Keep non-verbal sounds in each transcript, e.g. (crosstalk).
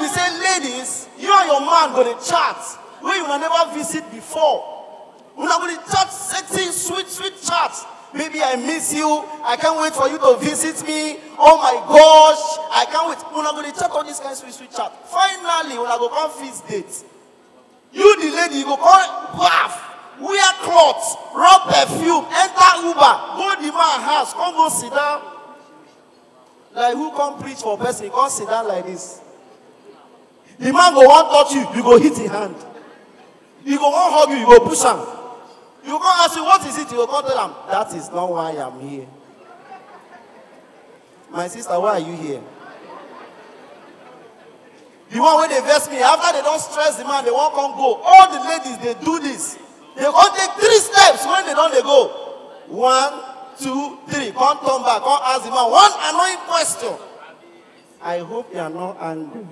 you say ladies you and your man go to chat wey una never visit before. Una go dey chat sexy sweet sweet chat. Maybe i miss you. I can't wait for you to visit me. Oh my gosh i can't wait. Una go dey chat all this kind sweet sweet chat. Finally una go come fix date. You the lady you go come baff wear clothes, rub perfume enter uber go the man house come go sit down. Like who come preach for person come sit down like this the man go wan touch you you go hit him hand. He go wan hug you you go push him. you go ask him, what is it? You go tell am that is not why i am here. My sister why are you here? The one wey they vex me after they don't stress the man they wan come go. All the ladies they do this. They come take three steps when they don they go. One two three come turn back come ask the man one annoying question. I hope you are not angry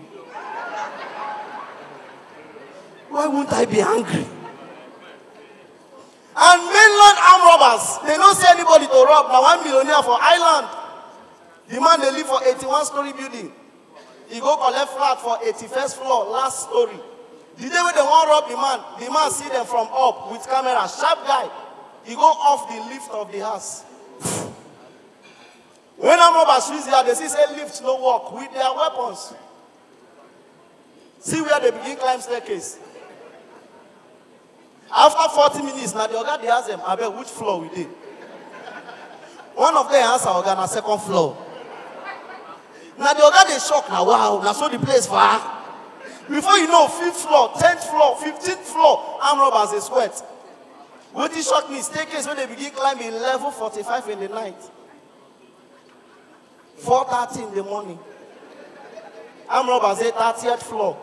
why won't i be angry? And mainland arm robbers they don't see anybody to rob. Na one millionaire for island. The man they live for eighty-one story building. He go collect flat for eighty-first floor last story. The day wey dem wan rob the man the man see them from up with camera sharp guy. He go off the lift of the house. When arm robbers reach there they see say lift no work with their weapons. See where they begin climb staircase after forty minutes na the oga dey ask dem abeg which floor we did? one of them answer oga na second floor. Na the oga dey shock na wow na so the place far. Before you know fifth floor tenth floor fifteenth floor arm robbers dey sweat wetin shock me staircase wey dey begin climbing level forty-five in the night. Four thirty in the morning. Arm robbers dey thirtieth floor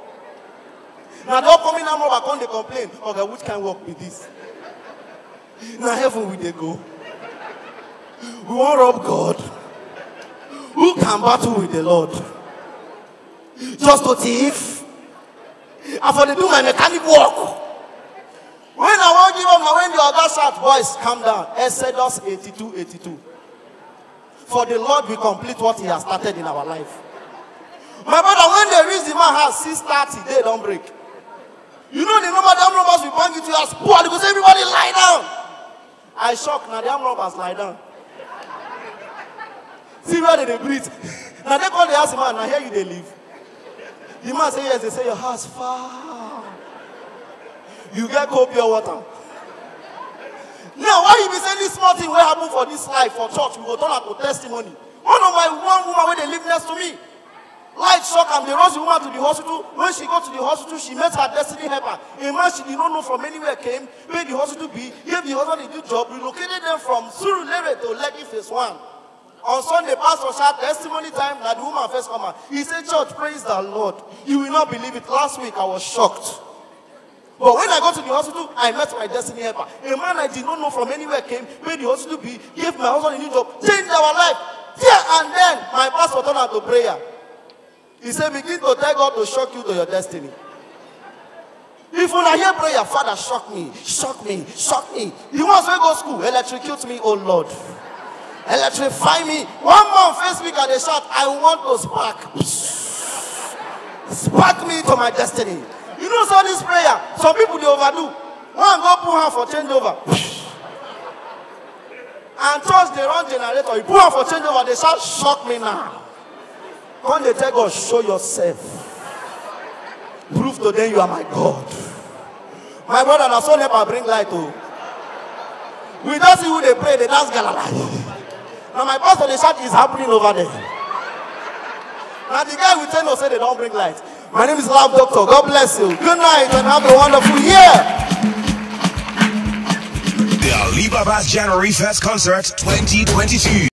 na the upcoming arm robber come dey complain. Okay, which kind work be this? Now heaven we they go. We wan rob god. Who can battle with the lord? Just to thief. I for dey do my mechanic work. When i wan give up na when the oga shout boys calm down exodus 82, 82. for the lord will complete what he has started in our life. My brother when they reach the man house six thirty day don break you know the number the armed robbers will bang into your house poor they say everybody lie down. I shock na the armed robbers lie down. See where they breathe. (laughs) Na they ask the man na here you dey live. The man say yes they say your house far. You get cold pure water. Now why you be say this small thing wey happen for this life for church we go turn am to testimony. One of my one woman wey dey live next to me light shock am dey rush the woman to the hospital. When she go to the hospital she met her destiny helper. A man she did not know from anywhere came where the hospital be. Gave the husband a new job. Relocated them from surulere to lekki phase one. On sunday pastor shout testimony time that the woman first come out. He said, church praise the lord. You will not believe it. Last week i was shocked. But when i go to the hospital i met my destiny helper. A man i did not know from anywhere came where the hospital be gave my husband a new job changed our life. There and then my pastor turn out to prayer he say begin to tell god to shock you to your destiny. If una hear prayer father shock me shock me shock me. The ones wey go school electrocute me oh lord. Electrify me. One man Facebook i dey shout i want to spark. Spark me to my destiny. You know say this prayer some people dey overdo. One go put hand for change over and church dey run generator. You put hand for change over dey shout shock me now come dey tell god show yourself. Prove to them you are my god. My brother na so never bring light to. we don see who they pray dey dance galala Now my pastor dey shout is happening over there. Now the guy will tell no say they don't bring light. My name is Laff Doctor. God bless you. Good night and have a wonderful year. The Alibaba's January 1st Concert 2022.